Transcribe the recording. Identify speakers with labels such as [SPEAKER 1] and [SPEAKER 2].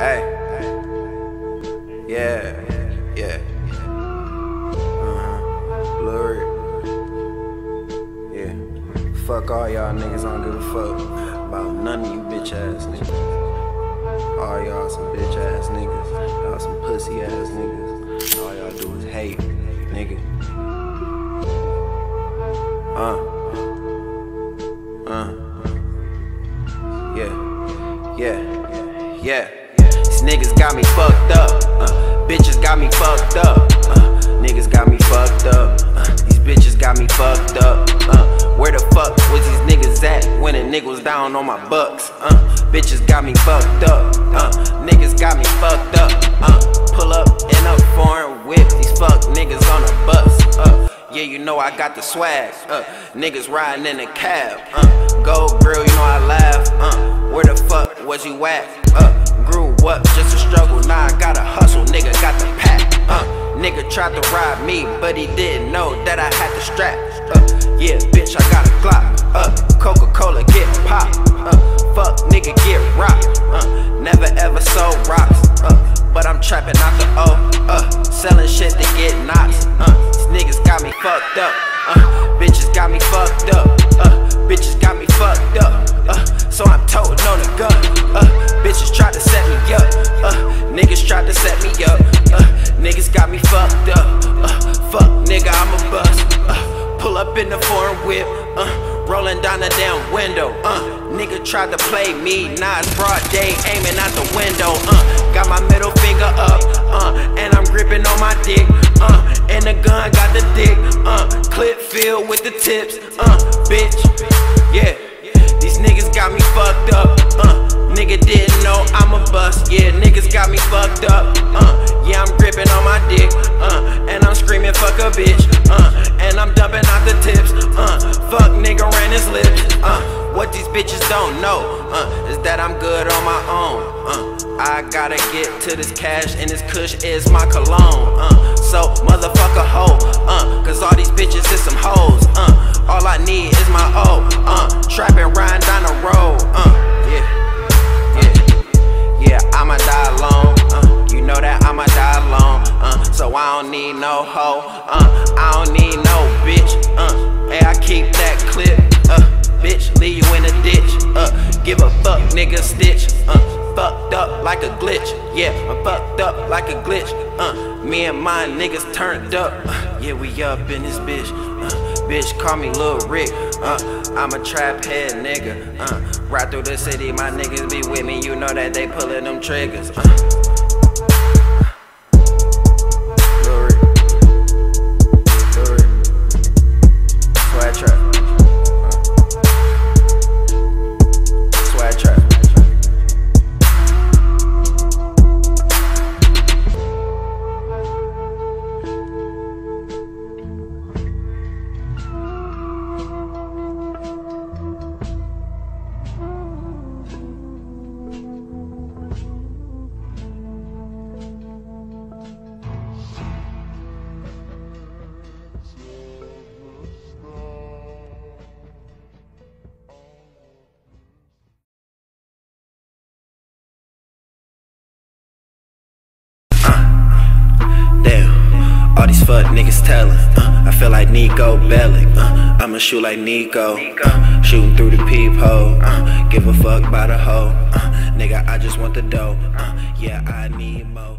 [SPEAKER 1] Hey. Yeah. Yeah. Uh-huh. Lord. Yeah. Fuck all y'all niggas, I don't give a fuck about none of you bitch ass niggas. All y'all some bitch ass niggas. Y'all some pussy ass niggas. All y'all do is hate, nigga. Uh. Uh. Yeah. Yeah. Yeah. Niggas got me fucked up. Uh. Bitches got me fucked up. Uh. Niggas got me fucked up. Uh. These bitches got me fucked up. Uh. Where the fuck was these niggas at when a nigga was down on my bucks? Uh. Bitches got me fucked up. Uh. Niggas got me fucked up. Uh. Pull up in a foreign whip. These fuck niggas on a bus. Uh. Yeah, you know I got the swag. Uh, niggas riding in a cab. Uh, gold grill, you know I laugh. Uh, where the fuck was you at? Uh, up just a struggle. Now I gotta hustle. Nigga got the pack. Uh, nigga tried to rob me, but he didn't know that I had the strap. Uh, yeah, bitch, I got a Glock. Uh, Coca-Cola get popped. Uh, fuck, nigga get rocked. Uh, never ever sold rocks. Uh, but I'm trapping out the O. Uh, selling shit to get knots. Uh, these niggas got me fucked up. Uh, in the foreign whip. Uh, rolling down the damn window. Uh, nigga tried to play me. Now it's broad day, aiming out the window. Uh, got my middle finger up. Uh, and I'm gripping on my dick. Uh, and the gun got the dick. Uh, clip filled with the tips. Uh, bitch. Yeah. These niggas got me fucked up. Uh, nigga didn't know I'm a bust. Yeah, niggas got me fucked up. Uh, yeah, I'm gripping on my dick. Uh, and I'm screaming fuck a bitch. Uh, and I'm dumping I gotta get to this cash and this kush is my cologne. Uh, so motherfucker hoe. Uh, cause all these bitches is some hoes. Uh, all I need is my O. Uh, trapping riding down the road. Uh, yeah, yeah, yeah. I'ma die alone. Uh, you know that I'ma die alone. Uh, so I don't need no hoe. Uh, I don't need no bitch. Uh, hey, I keep that clip. Uh, bitch, leave you in a ditch. Uh, give a fuck, nigga, stitch. Glitch. Yeah, I'm fucked up like a glitch. Uh, me and my niggas turned up. Uh, yeah, we up in this bitch. Uh, bitch, call me Lil Rick. Uh, I'm a trap head nigga. Uh, ride through the city, my niggas be with me. You know that they pulling them triggers. Uh. All these fuck niggas telling. Uh, I feel like Niko Bellic. Uh, I'ma shoot like Niko. Uh, shooting through the peephole. Uh, give a fuck by the hoe. Uh, nigga, I just want the dough. Uh, yeah, I need more.